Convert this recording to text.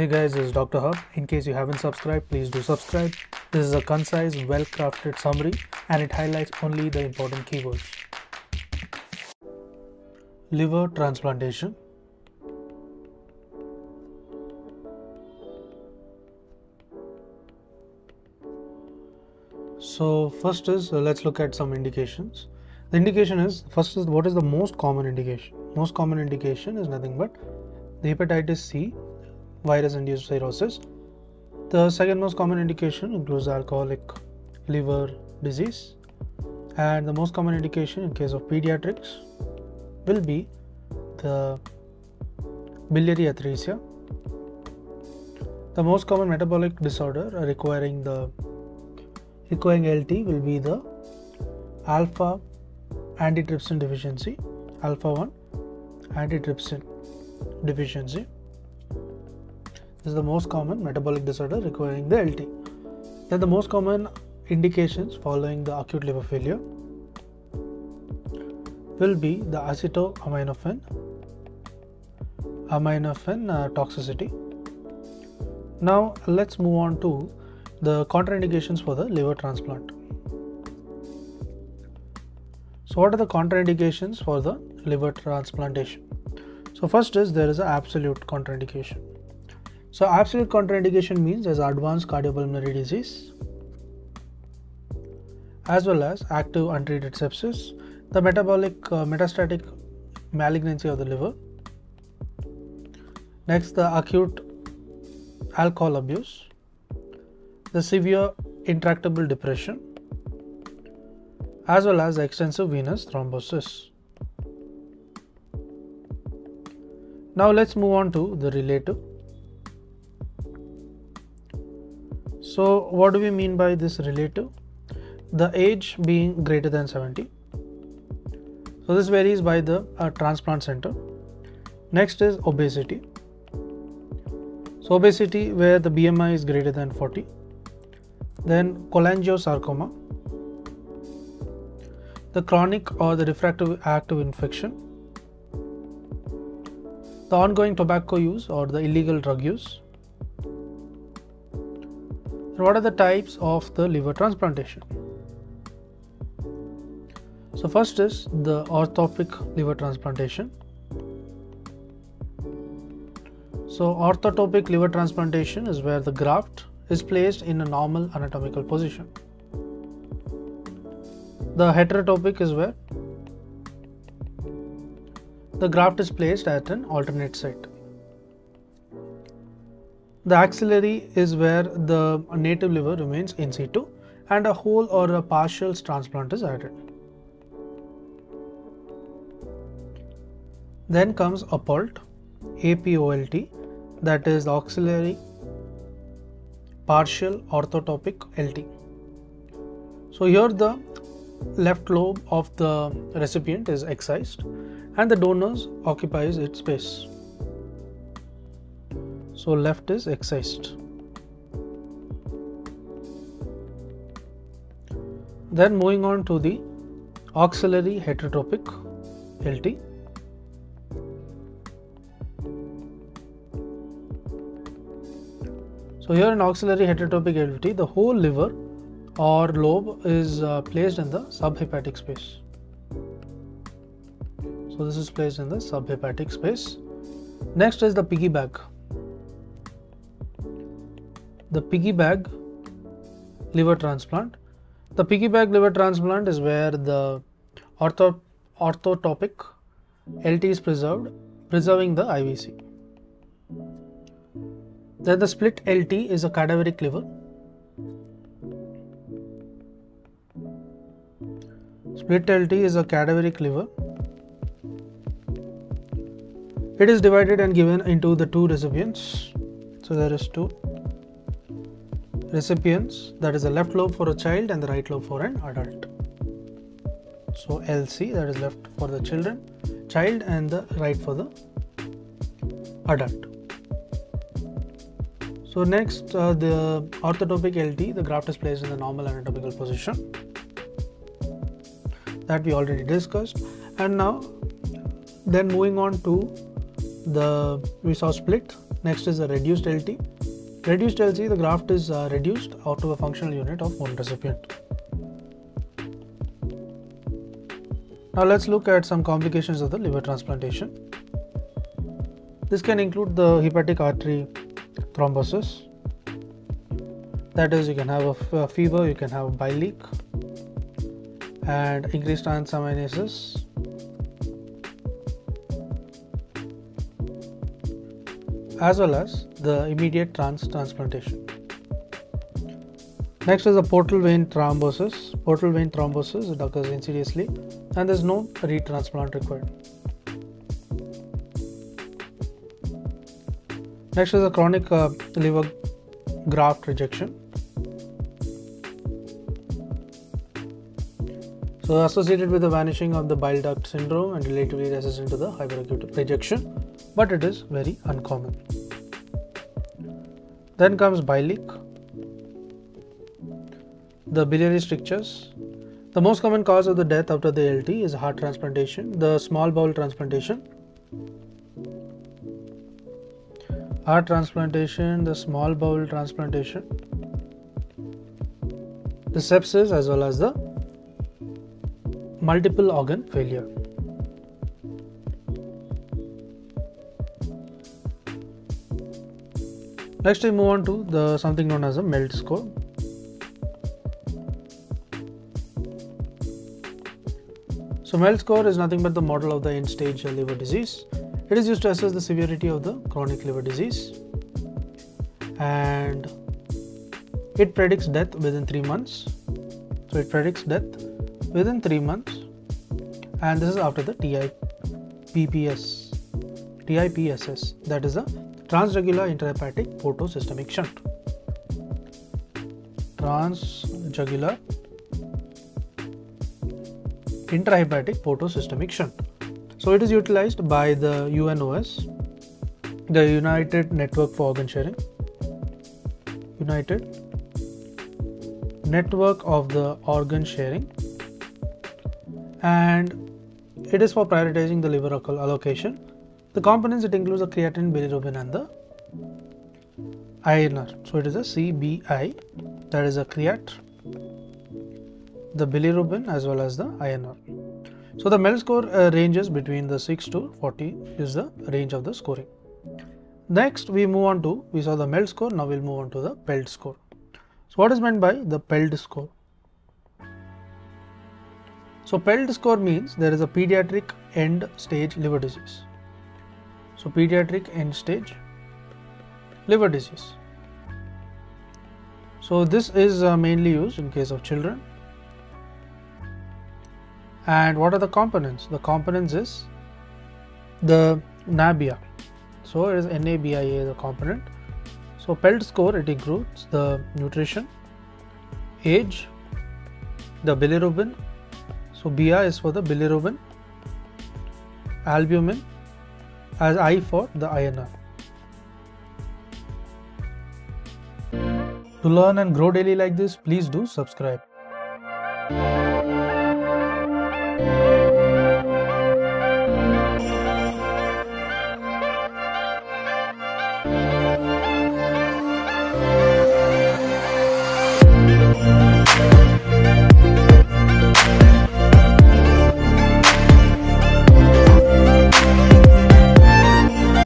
Hey guys, this is Dr. Hub. In case you haven't subscribed, please do subscribe. This is a concise, well crafted summary and it highlights only the important keywords. Liver transplantation. So, first is uh, let's look at some indications. The indication is first is what is the most common indication? Most common indication is nothing but the hepatitis C virus induced cirrhosis. The second most common indication includes alcoholic liver disease, and the most common indication in case of pediatrics will be the biliary atresia. The most common metabolic disorder requiring the requiring LT will be the alpha antitrypsin deficiency, alpha 1 antitrypsin deficiency. Is the most common metabolic disorder requiring the LT. Then the most common indications following the acute liver failure will be the acetaminophen aminophen uh, toxicity. Now let's move on to the contraindications for the liver transplant. So what are the contraindications for the liver transplantation? So first is there is an absolute contraindication. So absolute contraindication means as advanced cardiopulmonary disease as well as active untreated sepsis, the metabolic uh, metastatic malignancy of the liver. Next, the acute alcohol abuse, the severe intractable depression, as well as extensive venous thrombosis. Now let's move on to the relative. So, what do we mean by this relative? The age being greater than 70. So, this varies by the uh, transplant center. Next is obesity. So, obesity where the BMI is greater than 40. Then, cholangiocarcinoma, the chronic or the refractive active infection, the ongoing tobacco use or the illegal drug use, what are the types of the liver transplantation? So, first is the orthotopic liver transplantation. So, orthotopic liver transplantation is where the graft is placed in a normal anatomical position. The heterotopic is where the graft is placed at an alternate site. The auxiliary is where the native liver remains in situ and a whole or a partial transplant is added. Then comes APOLT, APOLT, that is the auxiliary partial orthotopic LT. So here the left lobe of the recipient is excised and the donors occupies its space so left is excised. Then moving on to the auxiliary heterotopic LT so here in auxiliary heterotopic LT the whole liver or lobe is uh, placed in the subhepatic space. So this is placed in the subhepatic space. Next is the piggyback the piggyback liver transplant. The piggyback liver transplant is where the ortho, orthotopic LT is preserved, preserving the IVC. Then the split LT is a cadaveric liver. Split LT is a cadaveric liver. It is divided and given into the two recipients. So there is two recipients that is the left lobe for a child and the right lobe for an adult. So lc that is left for the children child and the right for the adult. So next uh, the orthotopic lt the graft is placed in the normal anatomical position. That we already discussed. And now then moving on to the we saw split. Next is a reduced LT. Reduced LC, the graft is uh, reduced out to a functional unit of one recipient. Now let's look at some complications of the liver transplantation. This can include the hepatic artery thrombosis. That is, you can have a fever, you can have bile leak, and increased transaminases. as well as the immediate trans transplantation. Next is the portal vein thrombosis. Portal vein thrombosis it occurs insidiously and there is no retransplant required. Next is the chronic uh, liver graft rejection. So associated with the vanishing of the bile duct syndrome and relatively resistant to the hyperacute rejection, but it is very uncommon. Then comes leak, the biliary strictures. The most common cause of the death after the LT is heart transplantation, the small bowel transplantation, heart transplantation, the small bowel transplantation, the sepsis as well as the multiple organ failure. Next we move on to the something known as a MELD score. So MELD score is nothing but the model of the end stage liver disease. It is used to assess the severity of the chronic liver disease and it predicts death within 3 months. So it predicts death within 3 months and this is after the TIPPS TIPSS that is a transjugular intrahepatic portosystemic shunt. Transjugular intrahepatic portosystemic shunt. So it is utilized by the UNOS, the United Network for Organ Sharing, United Network of the Organ Sharing, and it is for prioritizing the liver allocation. The components it includes the creatinine, bilirubin, and the INR. So it is a CBI, that is a creat the bilirubin as well as the INR. So the MELD score uh, ranges between the 6 to 40 is the range of the scoring. Next we move on to, we saw the MELD score, now we'll move on to the PELD score. So what is meant by the PELD score? So PELD score means there is a pediatric end stage liver disease. So pediatric end stage liver disease. So this is uh, mainly used in case of children. And what are the components? The components is the NABIA. So it is NABIA the component. So PELD score it includes the nutrition age the bilirubin. So BI is for the bilirubin albumin as I for the INR to learn and grow daily like this please do subscribe